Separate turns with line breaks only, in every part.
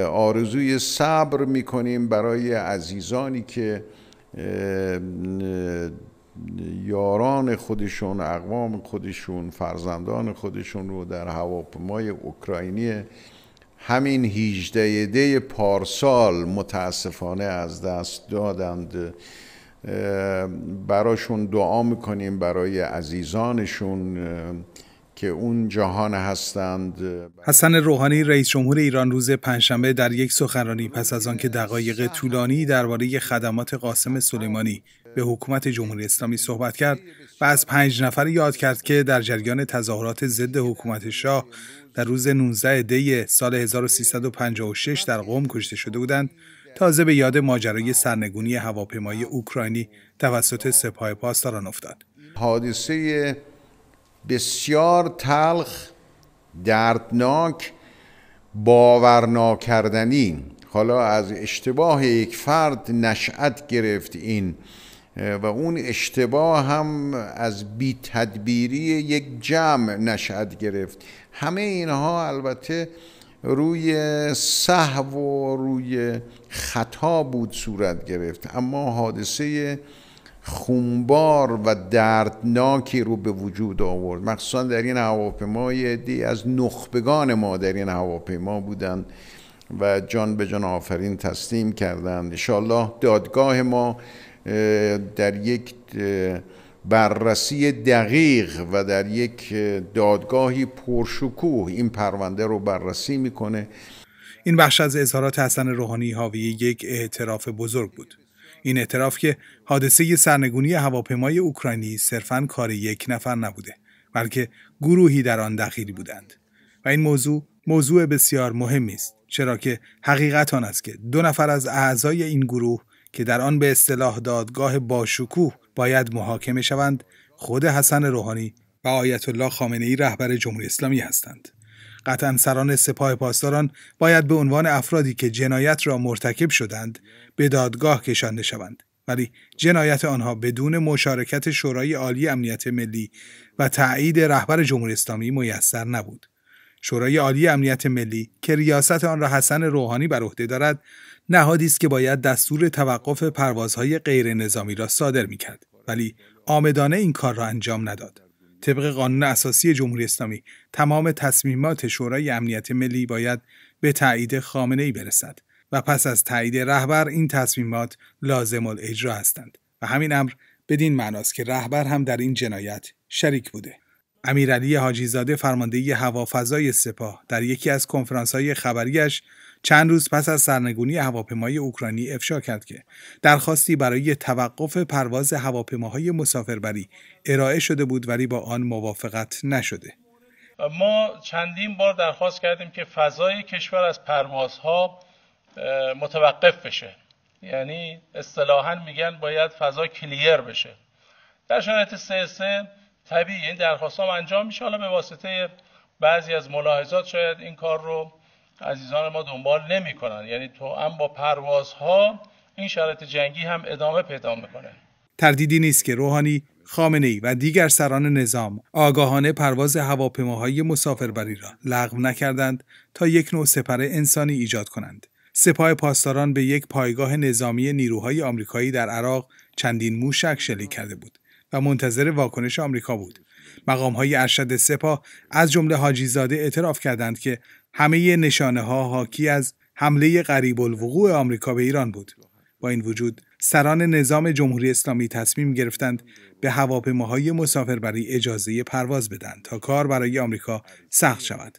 آرزوی صبر می‌کنیم برای عزیزانی که یاران خودشون اقوام خودشون فرزندان خودشون رو در هواپیمای اوکراینی همین 18 دی پارسال متاسفانه از دست دادند. براشون دعا می‌کنیم برای عزیزانشون. که اون جهان هستند.
حسن روحانی رئیس جمهور ایران روز پنجشنبه در یک سخنرانی پس از آنکه دقایق طولانی درباره خدمات قاسم سلیمانی به حکومت جمهوری اسلامی صحبت کرد و از پنج نفر یاد کرد که در جریان تظاهرات ضد حکومت شاه در روز 19 دی سال 1356 در قم کشته شده بودند. تازه به یاد ماجرای سرنگونی هواپیمای اوکراینی توسط سپاه پاسداران افتاد.
حادثه بسیار تلخ دردناک باور ناکردنی حالا از اشتباه یک فرد نشأت گرفت این و اون اشتباه هم از بی تدبیری یک جمع نشأت گرفت. همه اینها البته روی صحو و روی خطا بود صورت گرفت. اما حادثه خونبار و دردناکی رو به وجود آورد. مخصوصا در این هواپیما دی از نخبگان ما در این هواپیما بودند و جان به جان آفرین تسلیم کردند. انشاءالله دادگاه ما در یک بررسی دقیق و در یک دادگاهی پرشکوه این پرونده رو بررسی می‌کنه.
این بخش از اظهارات حسن روحانی حاوی یک اعتراف بزرگ بود. این اعتراف که حادثه سرنگونی هواپیمای اوکراینی صرفا کار یک نفر نبوده بلکه گروهی در آن دخیل بودند. و این موضوع موضوع بسیار مهمی است چرا که حقیقت آن است که دو نفر از اعضای این گروه که در آن به اصطلاح دادگاه باشکوه باید محاکمه شوند خود حسن روحانی و آیت الله خامنه ای رهبر جمهوری اسلامی هستند. قطعا سران سپاه پاسداران باید به عنوان افرادی که جنایت را مرتکب شدند به دادگاه کشانده شوند. ولی جنایت آنها بدون مشارکت شورای عالی امنیت ملی و تایید رهبر جمهوری اسلامی میسر نبود. شورای عالی امنیت ملی که ریاست آن را حسن روحانی بر عهده دارد نهادی است که باید دستور توقف پروازهای غیر نظامی را صادر می کرد ولی آمدانه این کار را انجام نداد. طبق قانون اساسی جمهوری اسلامی تمام تصمیمات شورای امنیت ملی باید به تایید خامنه ای برسد و پس از تایید رهبر این تصمیمات لازم الاجرا هستند. و همین امر بدین معناست که رهبر هم در این جنایت شریک بوده. امیرعلی حاجیزاده فرمانده هوافضای سپاه در یکی از کنفرانس‌های خبریش چند روز پس از سرنگونی هواپیمای اوکراینی افشا کرد که درخواستی برای توقف پرواز هواپیماهای مسافربری ارائه شده بود ولی با آن موافقت نشده.
ما چندین بار درخواست کردیم که فضای کشور از پروازها متوقف بشه. یعنی اصطلاحا میگن باید فضا کلیر بشه. در شرایط سه سه طبیعی این درخواست هم انجام میشه. حالا به واسطه بعضی از ملاحظات شاید این کار رو عزیزان ما دنبال نمی‌کنن. یعنی تو هم با پروازها این شرایط جنگی هم ادامه پیدا می‌کنه.
تردیدی نیست که روحانی خامنه ای و دیگر سران نظام آگاهانه پرواز هواپیماهای مسافربری را لغو نکردند تا یک نوع سپر انسانی ایجاد کنند. سپاه پاسداران به یک پایگاه نظامی نیروهای آمریکایی در عراق چندین موشک شلیک کرده بود و منتظر واکنش آمریکا بود. مقام های ارشد سپاه از جمله حاجی زاده اعتراف کردند که همه نشانه ها حاکی از حمله قریب الوقوع آمریکا به ایران بود. با این وجود سران نظام جمهوری اسلامی تصمیم گرفتند به هواپیماهای مسافربری اجازه پرواز بدن تا کار برای آمریکا سخت شود.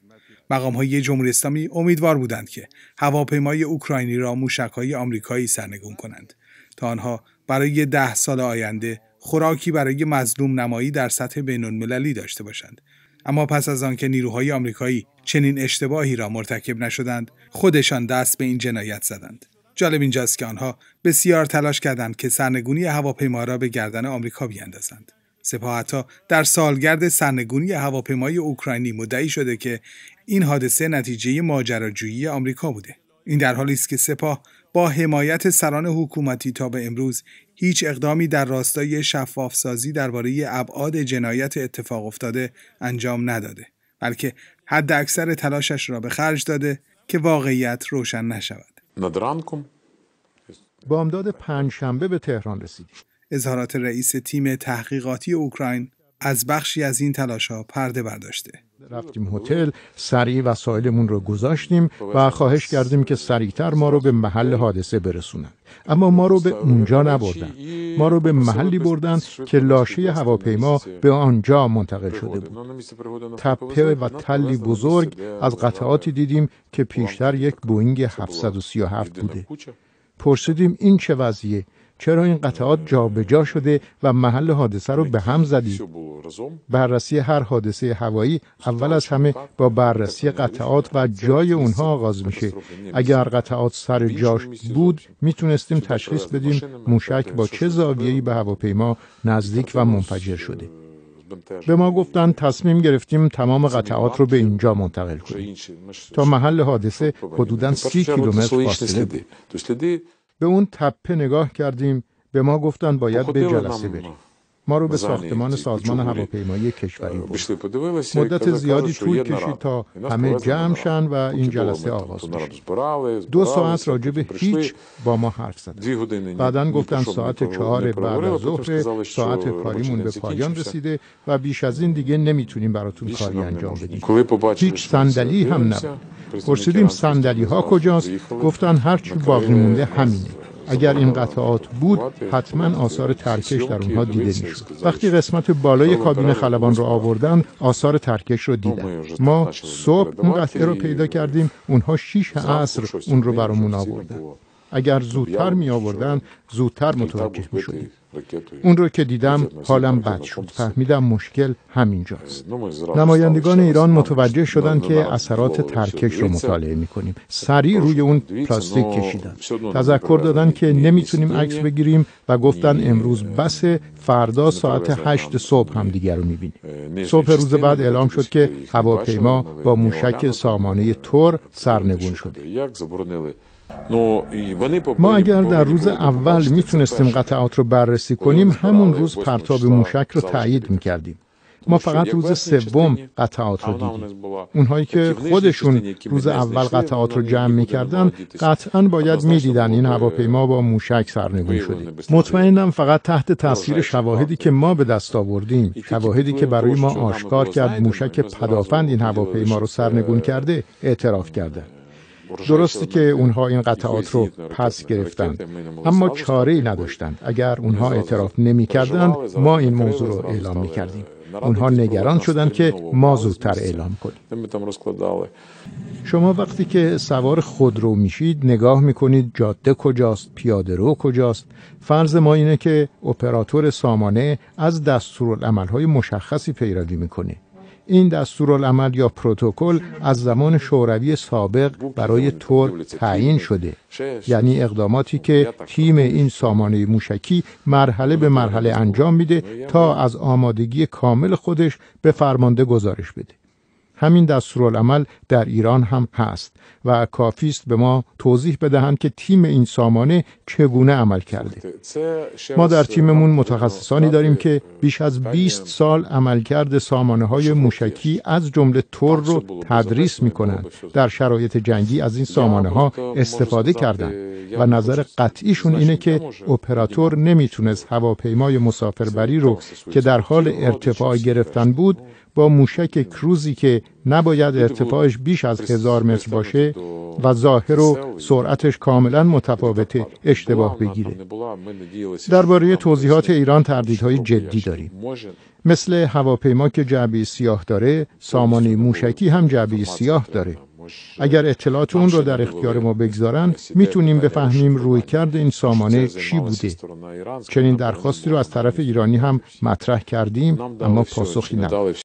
مقام های جمهوری اسلامی امیدوار بودند که هواپیمای اوکراینی را موشک های آمریکایی سرنگون کنند تا آنها برای ده سال آینده خوراکی برای مظلوم نمایی در سطح بین المللی داشته باشند. اما پس از آنکه نیروهای آمریکایی چنین اشتباهی را مرتکب نشدند خودشان دست به این جنایت زدند. جالب اینجاست که آنها بسیار تلاش کردند که سرنگونی هواپیما را به گردن آمریکا بیاندازند. سپاه حتی در سالگرد سرنگونی هواپیمای اوکراینی مدعی شده که این حادثه نتیجه ماجراجویی آمریکا بوده. این در حالی است که سپاه با حمایت سران حکومتی تا به امروز هیچ اقدامی در راستای شفافسازی درباره ابعاد جنایت اتفاق افتاده انجام نداده بلکه حد اکثر تلاشش را به خرج داده که واقعیت روشن نشود.
بامداد پنج شنبه به تهران رسیدیم.
اظهارات رئیس تیم تحقیقاتی اوکراین از بخشی از این تلاش ها پرده برداشته.
رفتیم هتل سریع وسایلمون رو گذاشتیم و خواهش کردیم که سریعتر ما رو به محل حادثه برسونن. اما ما رو به اونجا نبردن. ما رو به محلی بردن که لاشه هواپیما به آنجا منتقل شده بود. تپه و تلی بزرگ از قطعاتی دیدیم که پیشتر یک بوینگ 737 بوده. پرسیدیم این چه وضعیه؟ چرا این قطعات جابجا جا شده و محل حادثه رو به هم زدید؟ بررسی هر حادثه هوایی اول از همه با بررسی قطعات و جای اونها آغاز میشه. اگر قطعات سر جاش بود می‌تونستیم تشخیص بدیم موشک با چه زاویه‌ای به هواپیما نزدیک و منفجر شده. به ما گفتن تصمیم گرفتیم تمام قطعات رو به اینجا منتقل کنیم. تا محل حادثه حدوداً سی کیلومتر فاصله بود. به اون تپه نگاه کردیم به ما گفتن باید به جلسه بریم. ما رو به ساختمان سازمان هواپیمایی کشوری برد مدت زیادی طول کشید تا همه جمع شن و این جلسه آغاز بشه. دو ساعت راجع به هیچ با ما حرف زدن. بعدا گفتن ساعت چهار بعد از ظهر ساعت کاریمون به پایان رسیده و بیش از این دیگه نمی‌تونیم براتون کاری انجام بدیم. هیچ صندلی هم نبود. پرسیدیم صندلی ها کجاست؟ گفتن هرچی باقی مونده همینه. اگر این قطعات بود حتما آثار ترکش در اونها دیده می‌شد. وقتی قسمت بالای کابین خلبان رو آوردن آثار ترکش رو دیدن. ما صبح اون قطعه رو پیدا کردیم اونها شیش عصر اون رو برامون آوردن. اگر زودتر می آوردن زودتر متوجه می شدیم اون رو که دیدم حالم بد شد. فهمیدم مشکل همینجاست. نمایندگان ایران متوجه شدند که اثرات ترکش رو مطالعه می‌کنیم. سریع روی اون پلاستیک کشیدن. تذکر دادن که نمی‌تونیم عکس بگیریم و گفتن امروز بس فردا ساعت هشت صبح هم دیگر رو می‌بینیم. صبح روز بعد اعلام شد که هواپیما با موشک سامانه تور سرنگون شده. ما اگر در روز اول می‌تونستیم قطعات رو بررسی کنیم همون روز پرتاب موشک رو تایید می‌کردیم. ما فقط روز سوم قطعات رو دیدیم. اونهایی که خودشون روز اول قطعات رو جمع می‌کردن قطعا باید می‌دیدن. این هواپیما با موشک سرنگون شده مطمئنم فقط تحت تاثیر شواهدی که ما به دست آوردیم. شواهدی که برای ما آشکار کرد موشک پدافند این هواپیما رو سرنگون کرده اعتراف کرده. درسته که اونها این قطعات رو پس گرفتند اما چاره ای نداشتند. اگر اونها اعتراف نمی کردند ما این موضوع رو اعلام می کردیم اونها نگران شدند که ما زودتر اعلام کنیم. شما وقتی که سوار خودرو میشید نگاه می‌کنید جاده کجاست پیاده رو کجاست. فرض ما اینه که اپراتور سامانه از دستورالعملهای مشخصی پیروی می‌کنه. این دستورالعمل یا پروتکل از زمان شوروی سابق برای تور تعیین شده. یعنی اقداماتی که تیم این سامانه موشکی مرحله به مرحله انجام میده تا از آمادگی کامل خودش به فرمانده گزارش بده. همین دستورالعمل در ایران هم هست و کافی است به ما توضیح بدهند که تیم این سامانه چگونه عمل کرده. ما در تیممون متخصصانی داریم که بیش از 20 سال عملکرد سامانه های موشکی از جمله تور رو تدریس می کنند در شرایط جنگی از این سامانه ها استفاده کردند و نظر قطعیشون اینه که اپراتور نمی‌تونست هواپیمای مسافربری رو که در حال ارتفاع گرفتن بود با موشک کروزی که نباید ارتفاعش بیش از هزار متر باشه و ظاهر و سرعتش کاملا متفاوته اشتباه بگیره. درباره توضیحات ایران تردیدهای جدی داریم. مثل هواپیما که جعبه سیاه داره سامانه موشکی هم جعبه سیاه داره. اگر اطلاعات اون رو در اختیار ما بگذارن می‌تونیم بفهمیم روی کرد این سامانه چی بوده. چنین درخواستی رو از طرف ایرانی هم مطرح کردیم اما پاسخی نداد